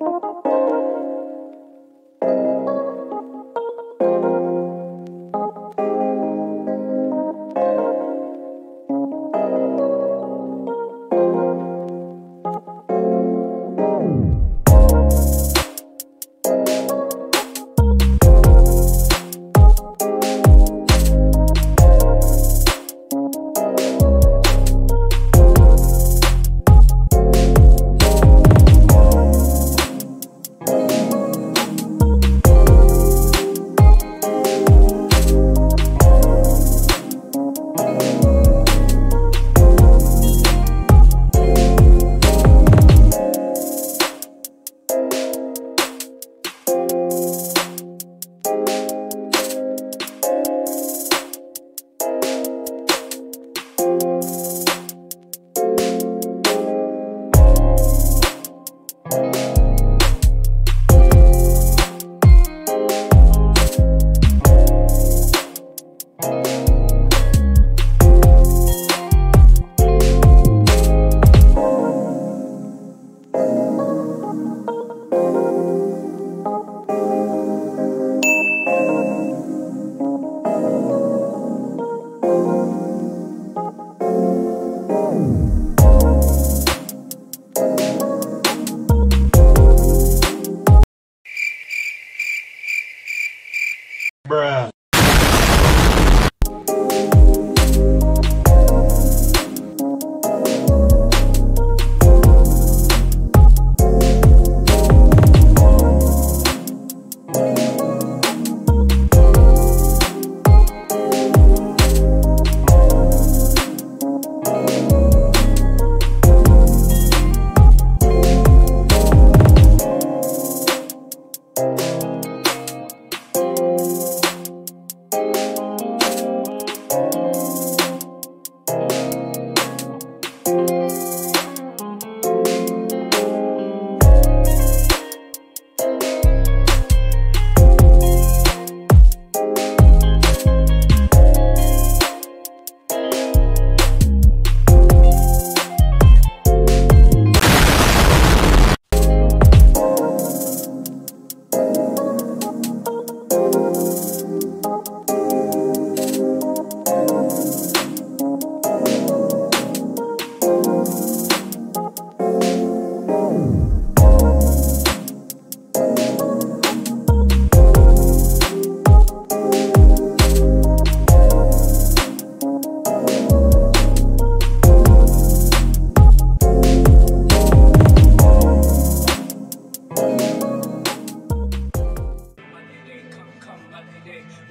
Bruh.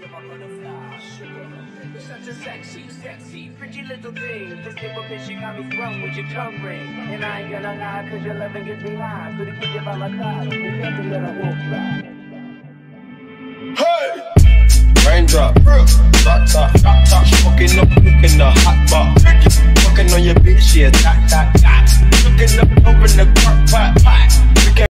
you're my butterfly, sugar. Such a sexy, sexy, pretty little thing. This little bitch, you me sprung with your tongue ring. And I ain't gonna lie, cause your loving gets me high. So to keep you by my side, You nothing fly. Hey! Raindrop, drop top, drop top, fucking up, looking the hot bar. Fucking on your bitch, yeah, tack, tack.